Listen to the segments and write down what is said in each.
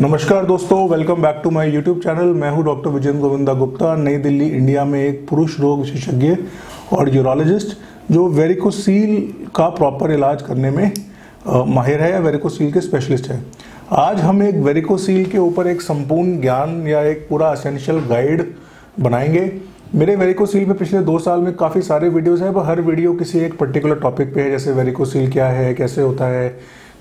नमस्कार दोस्तों welcome back to my YouTube channel मैं हूँ डॉक्टर विजेंद्र गोविंदा गुप्ता, नई दिल्ली, इंडिया में एक पुरुष रोग विशेषज्ञ और यूरोलॉजिस्ट जो वेरिकोसील का प्रॉपर इलाज करने में माहिर है या वेरिकोसील के स्पेशलिस्ट है। आज हम एक वेरिकोसील के ऊपर एक संपूर्ण ज्ञान या एक पूरा असेंशियल गाइड बनाएँगे। मेरे वेरिकोसील पे पिछले दो साल में काफ़ी सारे वीडियोस हैं, पर हर वीडियो किसी एक पर्टिकुलर टॉपिक पे है, जैसे वेरिकोसील क्या है, कैसे होता है,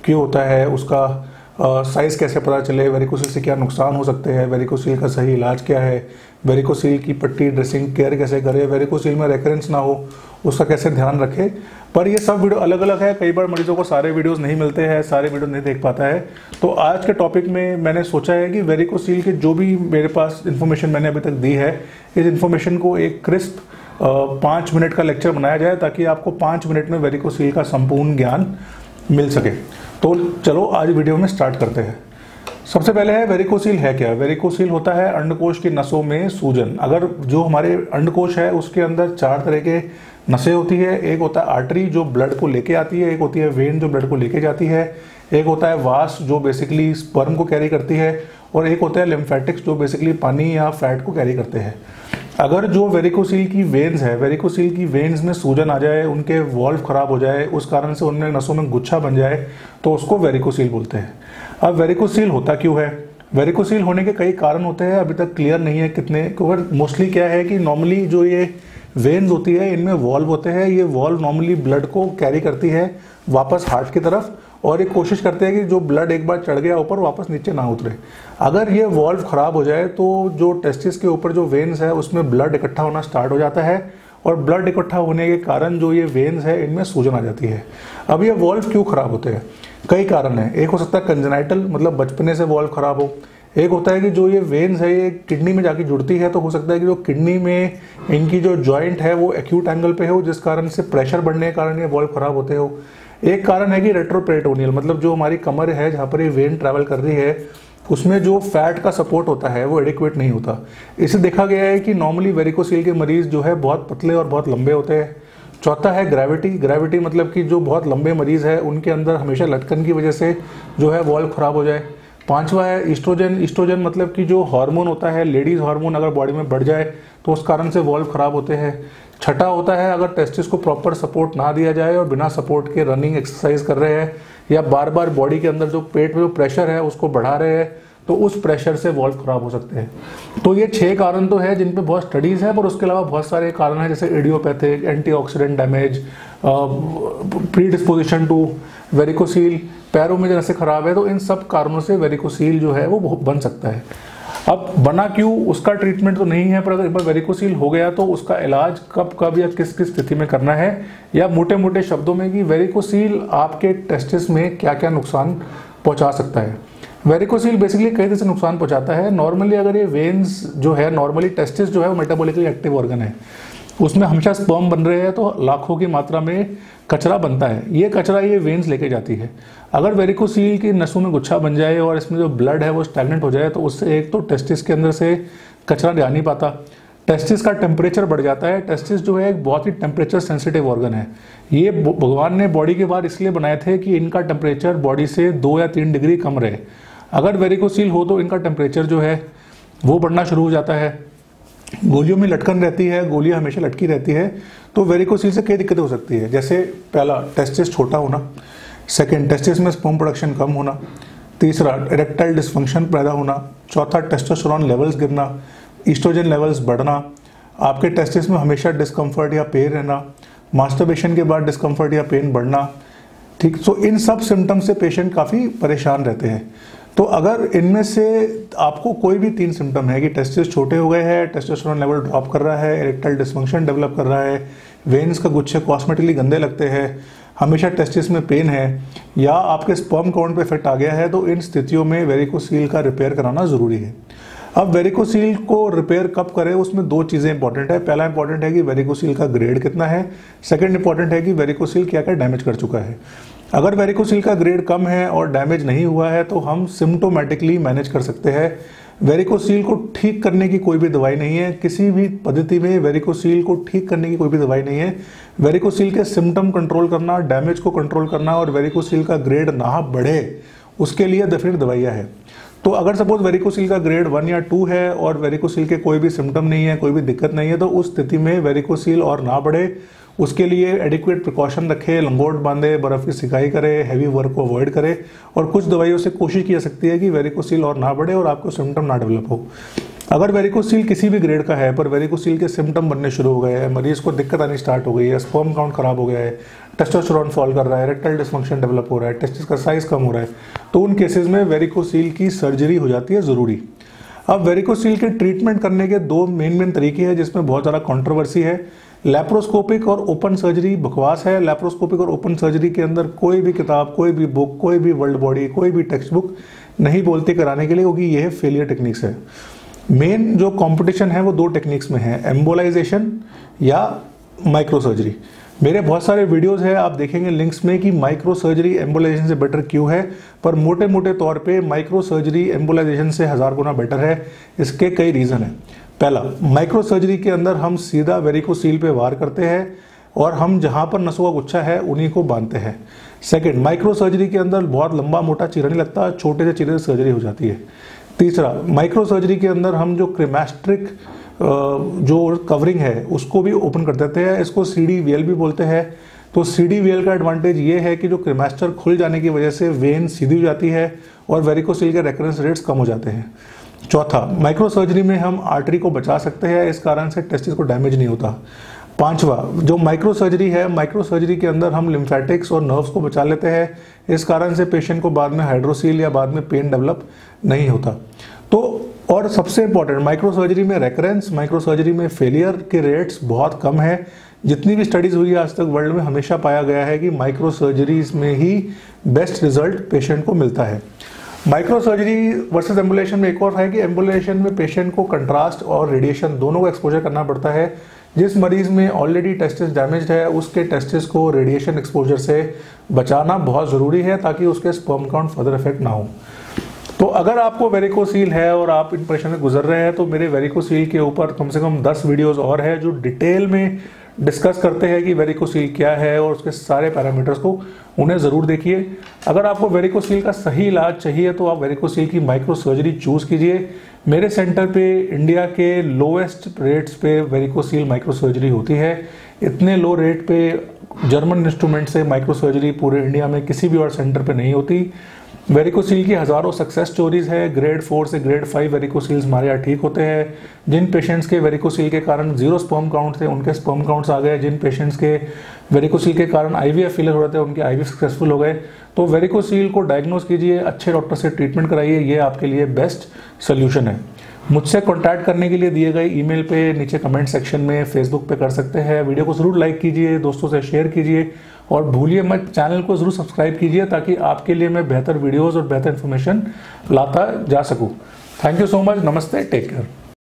क्यों होता है, उसका साइज़ कैसे पता चले? वेरिकोसील से क्या नुकसान हो सकते हैं? वेरिकोसील का सही इलाज क्या है? वेरिकोसील की पट्टी ड्रेसिंग केयर कैसे करें? वेरिकोसील में रेकरेंस ना हो, उसका कैसे ध्यान रखें? पर ये सब वीडियो अलग अलग है। कई बार मरीजों को सारे वीडियोस नहीं मिलते हैं, सारे वीडियो नहीं देख पाता है। तो आज के टॉपिक में मैंने सोचा है कि वेरिकोसील के जो भी मेरे पास इन्फॉर्मेशन मैंने अभी तक दी है, इस इन्फॉर्मेशन को एक क्रिस्प पाँच मिनट का लेक्चर बनाया जाए, ताकि आपको पाँच मिनट में वेरिकोसील का संपूर्ण ज्ञान मिल सके। तो चलो, आज वीडियो में स्टार्ट करते हैं। सबसे पहले है वेरिकोसील है क्या? वेरिकोसील होता है अंडकोश की नसों में सूजन। अगर जो हमारे अंडकोश है, उसके अंदर चार तरह के नसें होती है। एक होता है आर्टरी जो ब्लड को लेके आती है। एक होती है वेन जो ब्लड को लेके जाती है। एक होता है वास, जो बेसिकली स्पर्म को कैरी करती है। और एक होता है लिम्फेटिक्स जो बेसिकली पानी या फैट को कैरी करते हैं। अगर जो वेरिकोसील की वेन्स है वेरिकोसील की वेन्स में सूजन आ जाए, उनके वॉल्व खराब हो जाए, उस कारण से उनमें नसों में गुच्छा बन जाए तो उसको वेरिकोसील बोलते हैं। अब वेरिकोसील होता क्यों है? वेरिकोसील होने के कई कारण होते हैं, अभी तक क्लियर नहीं है कितने, क्योंकि मोस्टली क्या है कि नॉर्मली जो ये वेन्स होती है, इनमें वॉल्व होते हैं, ये वॉल्व नॉर्मली ब्लड को कैरी करती है वापस हार्ट की तरफ़ और ये कोशिश करते हैं कि जो ब्लड एक बार चढ़ गया ऊपर, वापस नीचे ना उतरे। अगर ये वॉल्व खराब हो जाए तो जो टेस्टिस के ऊपर जो वेन्स है, उसमें ब्लड इकट्ठा होना स्टार्ट हो जाता है और ब्लड इकट्ठा होने के कारण जो ये वेन्स है, इनमें सूजन आ जाती है। अब ये वॉल्व क्यों खराब होते हैं? कई कारण हैं। एक हो सकता है कंजनाइटल मतलब बचपने से वॉल्व खराब हो। एक होता है कि जो ये वेन्स है, ये किडनी में जाके जुड़ती है तो हो सकता है कि जो किडनी में इनकी जो जॉइंट है, वो एक्यूट एंगल पे हो, जिस कारण से प्रेशर बढ़ने के कारण ये वॉल्व खराब होते हो। एक कारण है कि रेट्रोपेरिटोनियल मतलब जो हमारी कमर है, जहाँ पर ये वेन ट्रैवल कर रही है, उसमें जो फैट का सपोर्ट होता है, वो एडिक्वेट नहीं होता। इसे देखा गया है कि नॉर्मली वेरिकोसील के मरीज़ जो है, बहुत पतले और बहुत लंबे होते हैं। चौथा है ग्रेविटी ग्रेविटी मतलब कि जो बहुत लंबे मरीज़ है, उनके अंदर हमेशा लटकन की वजह से जो है वॉल्व खराब हो जाए। पांचवा है ईस्ट्रोजन ईस्ट्रोजन मतलब कि जो हार्मोन होता है लेडीज़ हार्मोन अगर बॉडी में बढ़ जाए तो उस कारण से वॉल्व खराब होते हैं। छठा होता है, अगर टेस्टिस को प्रॉपर सपोर्ट ना दिया जाए और बिना सपोर्ट के रनिंग एक्सरसाइज कर रहे हैं, या बार बार बॉडी के अंदर जो पेट में जो प्रेशर है, उसको बढ़ा रहे हैं तो उस प्रेशर से वॉल्व खराब हो सकते हैं। तो ये छह कारण तो है जिन पे बहुत स्टडीज़ है, पर उसके अलावा बहुत सारे कारण हैं, जैसे idiopathic antioxidant damage predisposition to varicocele पैरों में जैसे खराब है तो इन सब कारणों से वेरिकोसील जो है वो बन सकता है। अब बना क्यों? उसका ट्रीटमेंट तो नहीं है, पर अगर एक बार वेरिकोसील हो गया तो उसका इलाज कब कब या किस किस स्थिति में करना है? या मोटे मोटे शब्दों में कि वेरिकोसील आपके टेस्टिस में क्या क्या नुकसान पहुँचा सकता है? वेरिकोसील बेसिकली कई तरह से नुकसान पहुंचाता है। नॉर्मली अगर ये वेन्स जो है नॉर्मली टेस्टिस जो है, वो मेटाबॉलिकली एक्टिव ऑर्गन है। उसमें हमेशा स्पर्म बन रहे हैं तो लाखों की मात्रा में कचरा बनता है। ये कचरा ये वेन्स लेके जाती है। अगर वेरिकोसील की नसों में गुच्छा बन जाए और इसमें जो ब्लड है, वो स्टैगनेंट हो जाए तो उससे एक तो टेस्टिस के अंदर से कचरा जा नहीं पाता। टेस्टिस का टेम्परेचर बढ़ जाता है। टेस्टिस जो है, एक बहुत ही टेम्परेचर सेंसिटिव ऑर्गन है। ये भगवान ने बॉडी के बाहर इसलिए बनाए थे कि इनका टेम्परेचर बॉडी से दो या तीन डिग्री कम रहे। अगर वेरिकोसील हो तो इनका टेम्परेचर जो है, वो बढ़ना शुरू हो जाता है। गोलियों में लटकन रहती है, गोलियाँ हमेशा लटकी रहती है तो वेरिकोसील से कई दिक्कतें हो सकती है। जैसे पहला टेस्टिस छोटा होना सेकेंड टेस्टिस में स्पर्म प्रोडक्शन कम होना, तीसरा इरेक्टाइल डिस्फंक्शन पैदा होना, चौथा टेस्टोस्टेरोन लेवल्स गिरना ईस्ट्रोजन लेवल्स बढ़ना, आपके टेस्टिस में हमेशा डिस्कम्फर्ट या पेन रहना मास्टरबेशन के बाद डिस्कम्फर्ट या पेन बढ़ना, ठीक? सो इन सब सिम्टम्स से पेशेंट काफ़ी परेशान रहते हैं। तो अगर इनमें से आपको कोई भी तीन सिम्टम है कि टेस्टिस छोटे हो गए हैं टेस्टोस्टेरोन लेवल ड्रॉप कर रहा है इरेक्टाइल डिस्फंक्शन डेवलप कर रहा है वेन्स का गुच्छे कॉस्मेटिकली गंदे लगते हैं, हमेशा टेस्टिस में पेन है, या आपके स्पर्म काउंट पे इफ़ेक्ट आ गया है तो इन स्थितियों में वेरिकोसील का रिपेयर कराना ज़रूरी है। अब वेरिकोसील को रिपेयर कब करें, उसमें दो चीज़ें इंपॉर्टेंट है। पहला इंपॉर्टेंट है कि वेरिकोसील का ग्रेड कितना है। सेकंड इंपॉर्टेंट है कि वेरिकोसील क्या क्या डैमेज कर चुका है। अगर वेरिकोसील का ग्रेड कम है और डैमेज नहीं हुआ है तो हम सिम्टोमेटिकली मैनेज कर सकते हैं। वेरिकोसील को ठीक करने की कोई भी दवाई नहीं है। किसी भी पद्धति में वेरिकोसील को ठीक करने की कोई भी दवाई नहीं है। वेरिकोसील के सिम्टम कंट्रोल करना डैमेज को कंट्रोल करना और वेरिकोसील का ग्रेड ना बढ़े, उसके लिए डेफिनेट दवाइयाँ है। तो अगर सपोज़ वेरिकोसिल का ग्रेड वन या टू है और वेरिकोसिल के कोई भी सिम्टम नहीं है, कोई भी दिक्कत नहीं है तो उस स्थिति में वेरिकोसिल और ना बढ़े। उसके लिए एडिक्वेट प्रिकॉशन रखे, लंगोट बांधे, बर्फ़ की सिकाई करे हैवी वर्क को अवॉइड करे और कुछ दवाइयों से कोशिश की जा सकती है कि वेरिकोसिल और ना बढ़े और आपको सिम्टम ना डेवलप हो। अगर वेरिकोसील किसी भी ग्रेड का है, पर वेरिकोसील के सिम्टम बनने शुरू हो गए हैं, मरीज़ को दिक्कत आनी स्टार्ट हो गई है स्पर्म काउंट खराब हो गया है टेस्टोस्टेरोन फॉल कर रहा है रेक्टल डिस्फंक्शन डेवलप हो रहा है टेस्टिस का साइज़ कम हो रहा है तो उन केसेस में वेरिकोसील की सर्जरी हो जाती है ज़रूरी। अब वेरिकोसील के ट्रीटमेंट करने के दो मेन मेन तरीके हैं जिसमें बहुत ज़्यादा कॉन्ट्रोवर्सी है। लेप्रोस्कोपिक और ओपन सर्जरी बकवास है। लेप्रोस्कोपिक और ओपन सर्जरी के अंदर कोई भी किताब, कोई भी बुक, कोई भी वर्ल्ड बॉडी, कोई भी टेक्स्ट बुक नहीं बोलती कराने के लिए क्योंकि यह फेलियर टेक्निक्स है। मेन जो कंपटीशन है वो दो टेक्निक्स में है एम्बोलाइजेशन या माइक्रो सर्जरी मेरे बहुत सारे वीडियोस हैं, आप देखेंगे लिंक्स में कि माइक्रो सर्जरी एम्बोलाइजेशन से बेटर क्यों है, पर मोटे मोटे तौर पे माइक्रो सर्जरी एम्बोलाइजेशन से हज़ार गुना बेटर है। इसके कई रीज़न हैं। पहला माइक्रो सर्जरी के अंदर हम सीधा वेरिकोसील पे वार करते हैं और हम जहाँ पर नसों का गुच्छा है, उन्हीं को बांधते हैं। सेकेंड माइक्रो सर्जरी के अंदर बहुत लंबा मोटा चीरा नहीं लगता, छोटे से चीरे से सर्जरी हो जाती है। तीसरा माइक्रो सर्जरी के अंदर हम जो क्रिमेस्ट्रिक जो कवरिंग है, उसको भी ओपन कर देते हैं। इसको सी डी भी बोलते हैं। तो सी डी का एडवांटेज ये है कि जो क्रिमेस्टर खुल जाने की वजह से वेन सीधी हो जाती है और वेरिकोसिल के रेकरेंस रेट्स कम हो जाते हैं। चौथा माइक्रो सर्जरी में हम आर्टरी को बचा सकते हैं, इस कारण से टेस्टिस को डैमेज नहीं होता। पांचवा, जो माइक्रो सर्जरी है माइक्रो सर्जरी के अंदर हम लिम्फेटिक्स और नर्व्स को बचा लेते हैं, इस कारण से पेशेंट को बाद में हाइड्रोसील या बाद में पेन डेवलप नहीं होता। तो और सबसे इंपॉर्टेंट माइक्रो सर्जरी में रेकरेंस माइक्रो सर्जरी में फेलियर के रेट्स बहुत कम है। जितनी भी स्टडीज़ हुई है, आज तक वर्ल्ड में हमेशा पाया गया है कि माइक्रो सर्जरीज में ही बेस्ट रिज़ल्ट पेशेंट को मिलता है। माइक्रो सर्जरी वर्सेस एम्बुलेशन में एक और है कि एम्बुलेशन में पेशेंट को कंट्रास्ट और रेडिएशन दोनों को एक्सपोजर करना पड़ता है। जिस मरीज़ में ऑलरेडी टेस्टिस डैमेज है, उसके टेस्टिस को रेडिएशन एक्सपोजर से बचाना बहुत ज़रूरी है ताकि उसके स्पर्म काउंट फर्दर इफ़ेक्ट ना हो। तो अगर आपको वेरिकोसील है और आप इन परेशानी गुजर रहे हैं तो मेरे वेरिकोसील के ऊपर कम से कम 10 वीडियोस और है जो डिटेल में डिस्कस करते हैं कि वेरिकोसील क्या है और उसके सारे पैरामीटर्स को उन्हें ज़रूर देखिए। अगर आपको वेरिकोसील का सही इलाज चाहिए तो आप वेरिकोसील की माइक्रो सर्जरी चूज़ कीजिए। मेरे सेंटर पे इंडिया के लोएस्ट रेट्स पे वेरिकोसील माइक्रो सर्जरी होती है। इतने लो रेट पे जर्मन इंस्ट्रूमेंट से माइक्रो सर्जरी पूरे इंडिया में किसी भी और सेंटर पे नहीं होती। वेरिकोसील की हज़ारों सक्सेस स्टोरीज है। ग्रेड फोर से ग्रेड फाइव वेरिकोसील्स हमारे यहाँ ठीक होते हैं। जिन पेशेंट्स के वेरिकोसील के कारण ज़ीरो स्पर्म काउंट थे, उनके स्पर्म काउंट्स आ गए। जिन पेशेंट्स के वेरिकोसील के कारण आईवीएफ फेलियर हो रहे थे, उनके आईवी सक्सेसफुल हो गए। तो वेरिकोसील को डायग्नोज कीजिए, अच्छे डॉक्टर से ट्रीटमेंट कराइए। ये आपके लिए बेस्ट सोल्यूशन है। मुझसे कॉन्टैक्ट करने के लिए दिए गए ईमेल पे, नीचे कमेंट सेक्शन में फेसबुक पे कर सकते हैं। वीडियो को ज़रूर लाइक कीजिए, दोस्तों से शेयर कीजिए और भूलिए मत चैनल को ज़रूर सब्सक्राइब कीजिए ताकि आपके लिए मैं बेहतर वीडियोज़ और बेहतर इन्फॉर्मेशन लाता जा सकूँ। थैंक यू सो मच नमस्ते. Take care